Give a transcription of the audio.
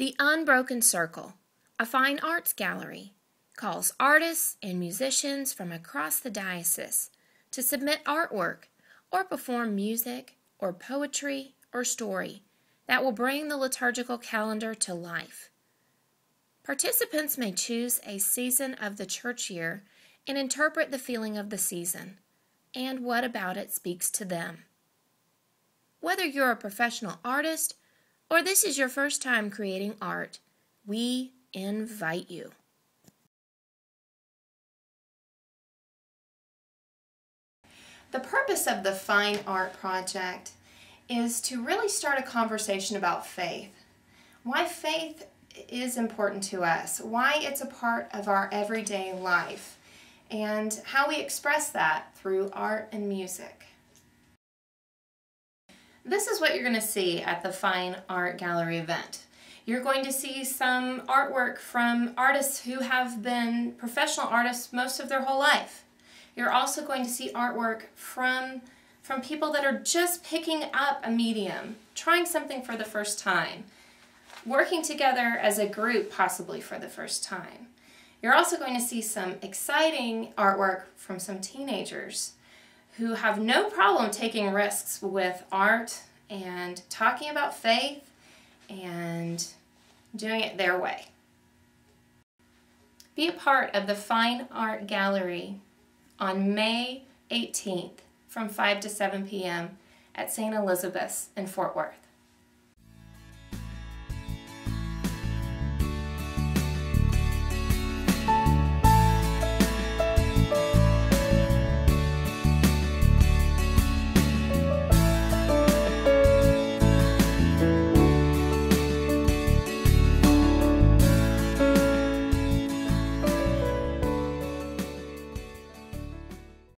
The Unbroken Circle, a fine arts gallery, calls artists and musicians from across the diocese to submit artwork or perform music or poetry or story that will bring the liturgical calendar to life. Participants may choose a season of the church year and interpret the feeling of the season and what about it speaks to them. Whether you're a professional artist or this is your first time creating art, we invite you. The purpose of the Fine Art Project is to really start a conversation about faith. Why faith is important to us, why it's a part of our everyday life, and how we express that through art and music. This is what you're going to see at the Fine Art Gallery event. You're going to see some artwork from artists who have been professional artists most of their whole life. You're also going to see artwork from, from people that are just picking up a medium, trying something for the first time, working together as a group possibly for the first time. You're also going to see some exciting artwork from some teenagers who have no problem taking risks with art and talking about faith and doing it their way. Be a part of the Fine Art Gallery on May 18th from 5 to 7 p.m. at St. Elizabeth's in Fort Worth.